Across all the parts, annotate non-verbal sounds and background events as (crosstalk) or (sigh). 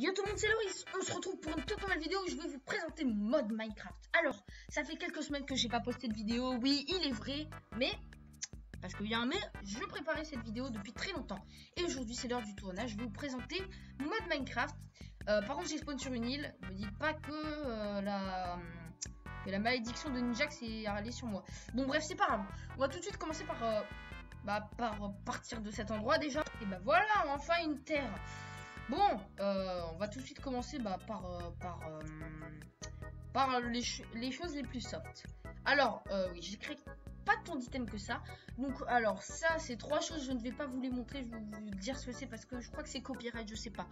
Yo tout le monde, c'est Loïs. On se retrouve pour une toute nouvelle vidéo où je vais vous présenter mon mode Minecraft. Alors, ça fait quelques semaines que j'ai pas posté de vidéo. Oui, il est vrai, mais parce qu'il y a un mais, je préparais cette vidéo depuis très longtemps. Et aujourd'hui, c'est l'heure du tournage. Je vais vous présenter mode Minecraft. Euh, par contre, j'ai sur une île. Ne me dites pas que euh, la que la malédiction de Ninjax est allée sur moi. Bon, bref, c'est pas grave. On va tout de suite commencer par euh, bah, par partir de cet endroit déjà. Et bah voilà, enfin une terre. Bon, euh, on va tout de suite commencer bah, par, euh, euh, les, choses les plus soft. Alors, oui, j'ai pas tant d'items que ça. Donc, alors, ça, c'est trois choses. Je ne vais pas vous les montrer. Je vais vous dire ce que c'est parce que je crois que c'est copyright. Je sais pas.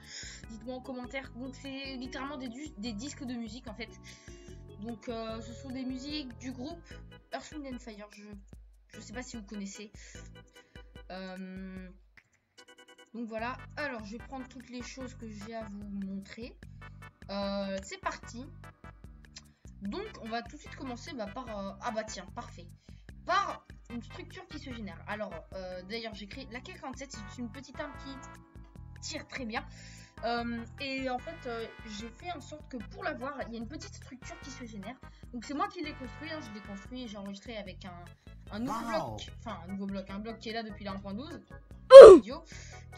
Dites-moi en commentaire. Donc, c'est littéralement des, disques de musique en fait. Donc, ce sont des musiques du groupe Earth, Wind and Fire. Je, je sais pas si vous connaissez. Donc voilà, alors je vais prendre toutes les choses que j'ai à vous montrer. Euh, c'est parti. Donc on va tout de suite commencer bah, par... Euh, ah bah tiens, parfait. Par une structure qui se génère. Alors euh, d'ailleurs j'ai créé la K47, c'est une petite arme qui tire très bien. et en fait j'ai fait en sorte que pour l'avoir, il y a une petite structure qui se génère. Donc c'est moi qui l'ai construit, hein. je l'ai construit et j'ai enregistré avec un, un nouveau bloc. Enfin un nouveau bloc, un bloc qui est là depuis la 1.12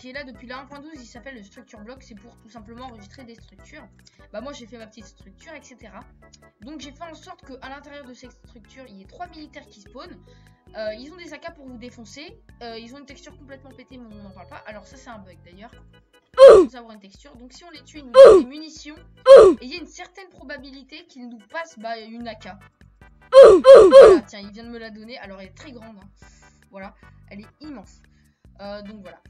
qui est là depuis la 1.12. Il s'appelle le structure block. C'est pour tout simplement enregistrer des structures. Bah moi j'ai fait ma petite structure, etc. Donc j'ai fait en sorte qu'à l'intérieur de cette structure, il y ait trois militaires qui spawnent. Euh, ils ont des AK pour vous défoncer. Euh, ils ont une texture complètement pétée, mais on n'en parle pas. Alors ça c'est un bug d'ailleurs. Avoir une texture. Donc si on les tue, ils nous donnent des munitions. Et il y a une certaine probabilité qu'ils nous passent bah, une AK. Voilà, tiens, il vient de me la donner. Alors elle est très grande. Hein. Voilà, elle est immense. Euh, donc voilà.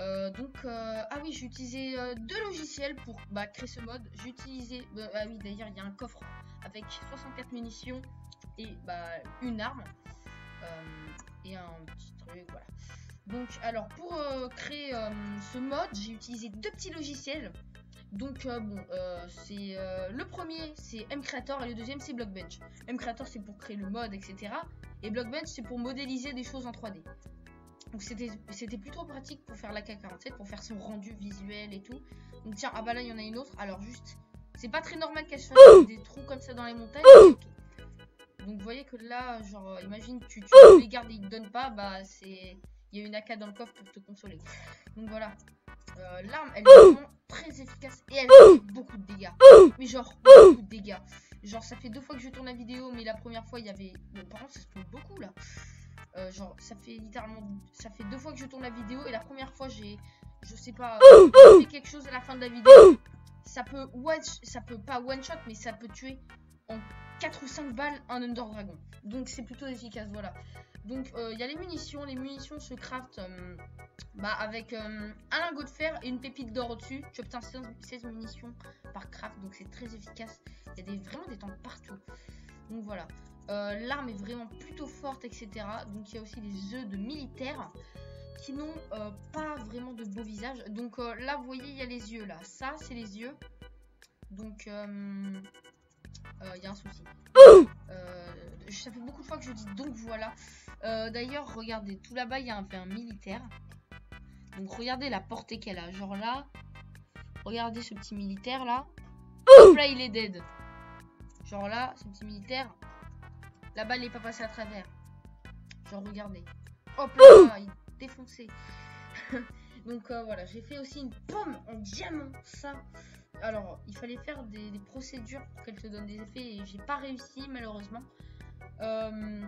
Euh, donc, euh, ah oui, j'ai utilisé deux logiciels pour bah, créer ce mode. J'ai utilisé, ah oui, d'ailleurs, il y a un coffre avec 64 munitions et bah, une arme et un petit truc, voilà. Donc, alors, pour créer ce mode, j'ai utilisé deux petits logiciels. Donc, bon, c'est le premier, c'est Mcreator et le deuxième, c'est Blockbench. Mcreator, c'est pour créer le mode, etc. Et Blockbench, c'est pour modéliser des choses en 3D. Donc c'était plutôt pratique pour faire la K47, pour faire son rendu visuel et tout. Donc tiens, ah bah là il y en a une autre. Alors juste, c'est pas très normal qu'elle se des trous comme ça dans les montagnes. Donc vous voyez que là, genre, imagine tu les gardes et ils te donnent pas, bah c'est... Il y a une AK dans le coffre pour te consoler. Donc voilà. Euh, L'arme, elle est vraiment très efficace et elle fait beaucoup de dégâts. Mais genre, beaucoup de dégâts. Genre, ça fait deux fois que je tourne la vidéo, mais la première fois, il y avait... Bon, par contre, ça se trouve beaucoup, là. Euh, genre, ça fait littéralement, ça fait deux fois que je tourne la vidéo et la première fois j'ai, je sais pas, fait quelque chose à la fin de la vidéo. Ça peut one, ça peut pas one shot, mais ça peut tuer en 4 ou 5 balles un Under Dragon. Donc c'est plutôt efficace, voilà. Donc euh, il y a les munitions, les munitions se craftent euh, bah, avec un lingot de fer et une pépite d'or au-dessus. Tu obtiens 16 munitions par craft, donc c'est très efficace. Il y a des, vraiment des temps partout. Donc voilà. Euh, l'arme est vraiment plutôt forte, etc. Donc il y a aussi des œufs de militaires qui n'ont euh, pas vraiment de beau visage. Donc euh, là, vous voyez, il y a les yeux là. Ça, c'est les yeux. Donc il y a un souci. ça fait beaucoup de fois que je dis donc voilà. D'ailleurs, regardez, tout là-bas, il y a un, un militaire. Donc regardez la portée qu'elle a. Genre là, regardez ce petit militaire là. Hop là, il est dead. Genre là, ce petit militaire, la balle n'est pas passée à travers. Genre, regardez. Hop là, il est défoncé. (laughs) Donc euh, voilà, j'ai fait aussi une pomme en diamant. Ça, alors, il fallait faire des, procédures pour qu'elle te donne des effets et j'ai pas réussi malheureusement. Euh,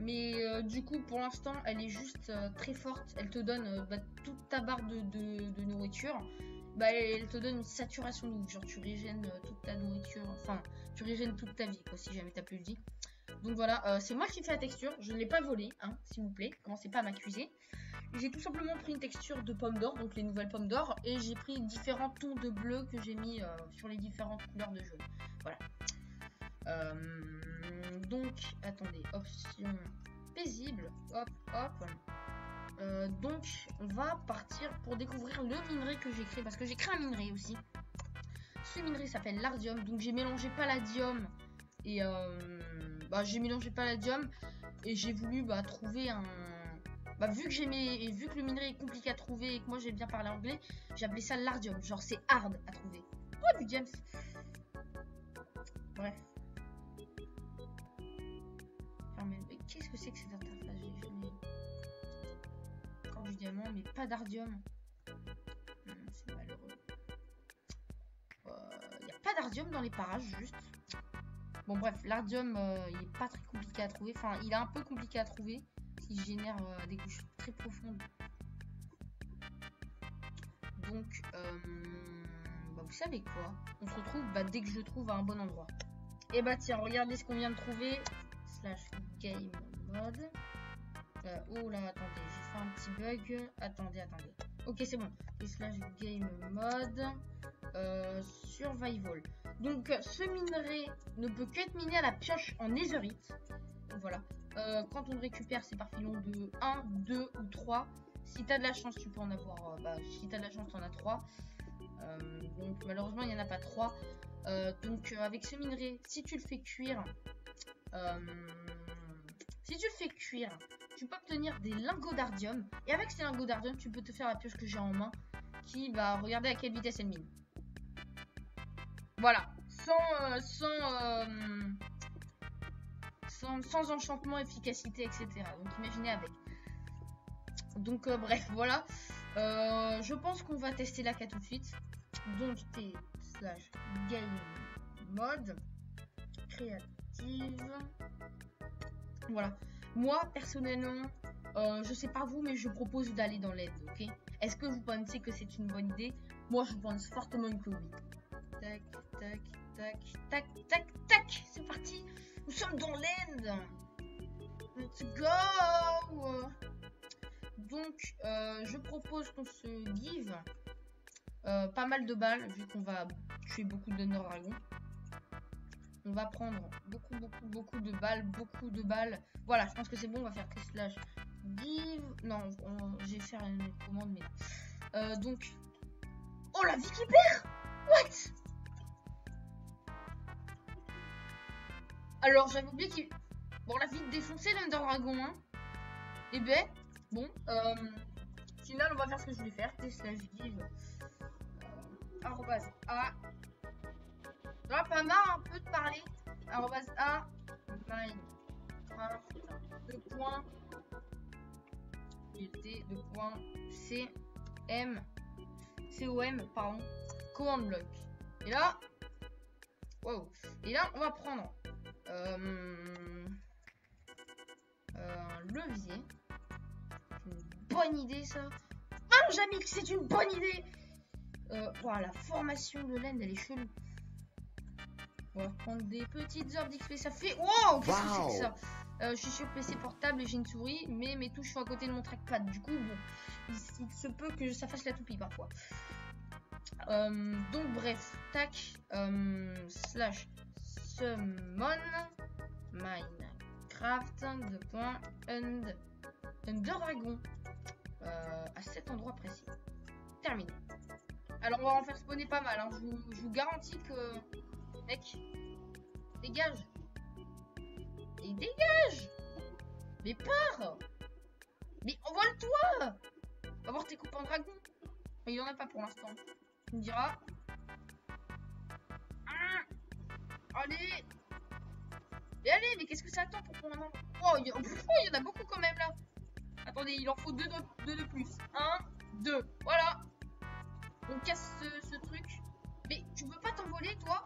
mais euh, du coup, pour l'instant, elle est juste très forte. Elle te donne bah, toute ta barre de, nourriture. Bah, elle, te donne une saturation de Genre, tu régènes toute ta nourriture. Enfin, tu régènes toute ta vie, quoi, si jamais t'as plus le vie. Donc voilà, euh, c'est moi qui fais la texture. Je ne l'ai pas volée, hein, s'il vous plaît. Commencez pas à m'accuser. J'ai tout simplement pris une texture de pomme d'or, donc les nouvelles pommes d'or, et j'ai pris différents tons de bleu que j'ai mis euh, sur les différentes couleurs de jaune. Voilà. Euh, donc, attendez, option paisible. Hop, hop. donc, on va partir pour découvrir le minerai que j'ai créé, parce que j'ai créé un minerai aussi. Ce minerai s'appelle l'ardium, donc j'ai mélangé palladium et bah, j'ai mélangé palladium et j'ai voulu bah, trouver un, Bah, vu que j'ai mes... vu que le minerai est compliqué à trouver et que moi j'ai bien parlé anglais, j'ai appelé ça l'ardium. Genre, c'est hard à trouver. Oh, du James. Bref. Qu'est-ce que c'est que cette interface J'ai. Encore du diamant, mais pas d'ardium. Hmm, c'est malheureux. Il euh, n'y a pas d'ardium dans les parages, juste. Bon, bref, l'ardium, euh, il est pas très compliqué à trouver. Enfin, il est un peu compliqué à trouver. S'il génère euh, des couches très profondes. Donc, bah, vous savez quoi? On se retrouve bah, dès que je trouve à un bon endroit. Et bah tiens, regardez ce qu'on vient de trouver. Slash game mode. Euh, oh là, attendez, j'ai fait un petit bug. Attendez, attendez. Ok, c'est bon. slash game mode. Euh, survival. Donc, ce minerai ne peut qu'être miné à la pioche en netherite. Voilà. Euh, quand on le récupère, c'est par filon de 1, 2 ou 3. Si t'as de la chance, tu peux en avoir. bah, si t'as de la chance, t'en as 3. donc, malheureusement, il n'y en a pas 3. donc, avec ce minerai, si tu le fais cuire, si tu le fais cuire, tu peux obtenir des lingots d'ardium. Et avec ces lingots d'ardium, tu peux te faire la pioche que j'ai en main. Qui va bah, regarder à quelle vitesse elle mine. Voilà. Sans, euh, euh, sans, sans, enchantement, efficacité, etc. Donc imaginez avec. Donc euh, bref, voilà. je pense qu'on va tester la cas tout de suite. Donc t slash game mode créative. Voilà. Moi, personnellement, euh, je sais pas vous, mais je propose d'aller dans l'aide, ok? Est-ce que vous pensez que c'est une bonne idée? Moi, je pense fortement que oui. Tac, tac, tac, tac, tac, tac C'est parti! Nous sommes dans l'aide! Let's go! Donc, euh, je propose qu'on se give euh, pas mal de balles, vu qu'on va tuer beaucoup de Nord-Dragon. On va prendre beaucoup, beaucoup, beaucoup de balles, beaucoup de balles. Voilà, je pense que c'est bon, on va faire que slash give. Non, j'ai fait une commande, mais... Euh, donc... Oh, la vie qui perd What? Alors, j'avais oublié qu'il... Bon, la vie de défoncer l'Under Dragon, hein. Eh ben, bon, euh... Final, on va faire ce que je voulais faire. T slash. Euh, arrobase A J'en pas marre un peu de parler. Arrobas A, Minecraft, 2 points, T, 2 points, C, M, C-O-M, pardon, command block. Et là, wow. Et là, on va prendre euh, un levier. Une bonne idée, ça. Ah, jamais que c'est une bonne idée. Euh, voilà, la formation de laine, elle est chelou. On va prendre des petites heures d'XP. Ça fait. Wow Qu'est-ce que c'est que ça euh, Je suis sur PC portable et j'ai une souris, mais mes touches sont à côté de mon trackpad. Du coup, bon, il, se peut que ça fasse la toupie parfois. Euh, donc, bref, tac, euh, slash summon Minecraft de point and, dragon à cet endroit précis. Terminé. Alors, on va en faire spawner pas mal. Hein. je vous garantis que Mec, dégage. Et dégage Mais pars Mais envole-toi Va voir tes copains dragons. Mais il en a pas pour l'instant. Tu me diras. Ah allez Mais allez, mais qu'est-ce que ça attend pour prendre Oh, il y, oh, il y en a beaucoup quand même là. Attendez, il en faut deux de, plus. Un, deux. Voilà. On casse ce, ce truc. Mais tu veux pas t'envoler, toi?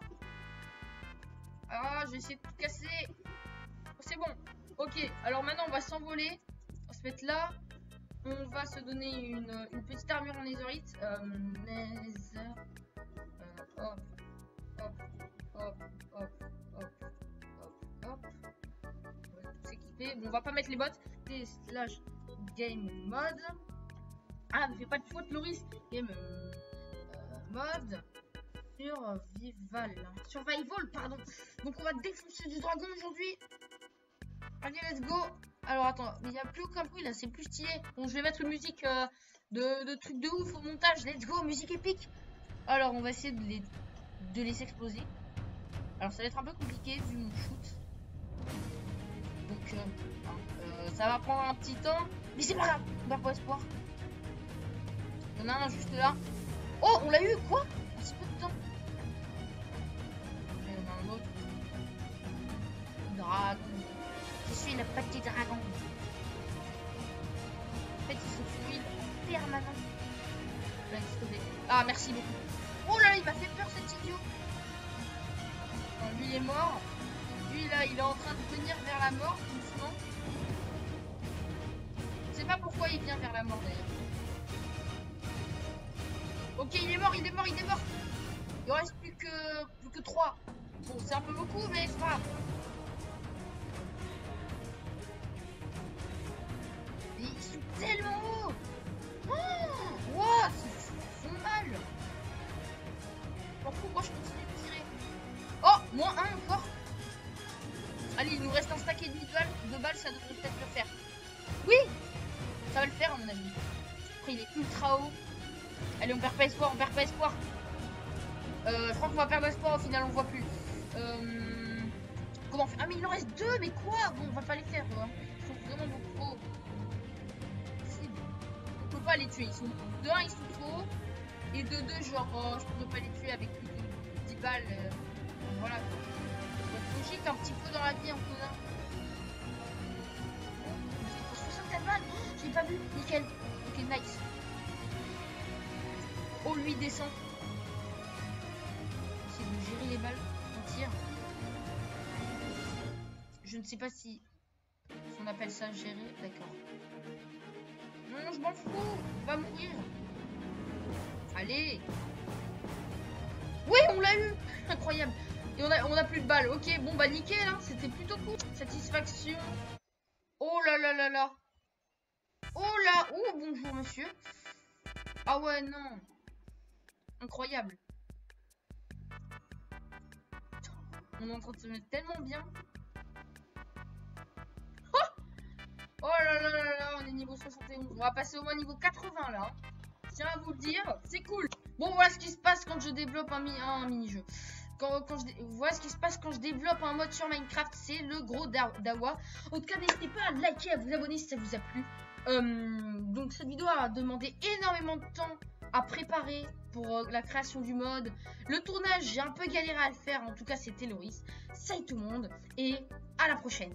Ah, je vais essayer de tout casser. C'est bon. Ok, alors maintenant on va s'envoler. On se mettre là. On va se donner une, petite armure en netherite. Euh. Euh, hop, hop, hop, hop, hop, hop. On va on va pas mettre les bottes. T slash game mode. Ah, ne fais pas de faute, Loris. Game euh, mode. Survival. Survival, pardon. Donc on va défoncer du dragon aujourd'hui. Allez, let's go. Alors attends, il n'y a plus aucun bruit là, c'est plus stylé. Bon, je vais mettre une musique euh, de, de trucs de ouf au montage. Let's go, musique épique. Alors on va essayer de les, de les exploser. Alors ça va être un peu compliqué vu mon shoot. Donc, euh, hein, euh, ça va prendre un petit temps. Mais c'est pas grave, on perd pas espoir. En a un juste là. Oh, on l'a eu, quoi? De temps. Suis le petit dragon. En fait, il se fouille en permanence. Ah, merci beaucoup. Oh là il m'a fait peur cet idiot. Lui il est mort. Lui là, il est en train de venir vers la mort doucement. Je sais pas pourquoi il vient vers la mort d'ailleurs. Ok, il est mort, il est mort, il est mort. Il en reste plus que plus que 3. Bon, c'est un peu beaucoup, mais c'est pas grave. Tellement hauts. Oh Wow, ils font mal. Moi je continue de tirer. Oh, moins un encore. Allez, il nous reste un stack et demi de balles, de balles ça devrait peut-être le faire. Oui Ça va le faire à mon avis. Après, il est ultra haut. Allez, on perd pas espoir, on perd pas espoir. Euh, je crois qu'on va perdre espoir au final, on voit plus. Euh, comment faire Ah, mais il en reste deux, mais quoi? Bon, on va pas les faire, quoi. Ils vraiment beaucoup bon. Pas les tuer. Ils sont de 1, ils sont trop hauts. Et de 2, genre, euh, je pourrais pas les tuer avec plus de 10 balles. euh, voilà. Donc, logique un petit peu dans la vie en cousin. Oh, 64 balles J'ai pas vu. Nickel. Ok, nice. Oh, lui descend. C'est de gérer les balles. On tire. Je ne sais pas si on appelle ça gérer. D'accord. Non, je m'en fous. Va mourir. Allez. Oui, on l'a eu. (laughs) Incroyable. Et on a, on a plus de balles. Ok, bon, bah nickel. Hein. C'était plutôt cool. Satisfaction. Oh là là là là. Oh là. Oh, bonjour, monsieur. Ah ouais, non. Incroyable. On est en train de se mettre tellement bien. Niveau 71. On va passer au moins niveau 80 là. Tiens à vous le dire, c'est cool. Bon, voilà ce qui se passe quand je développe un, un mini-jeu. Quand, je voilà ce qui se passe quand je développe un mode sur Minecraft, c'est le gros da- dawa. En tout cas, n'hésitez pas à liker, à vous abonner si ça vous a plu. Euh, donc cette vidéo a demandé énormément de temps à préparer pour euh, la création du mode. Le tournage, j'ai un peu galéré à le faire. En tout cas, c'était Loris. Salut tout le monde et à la prochaine.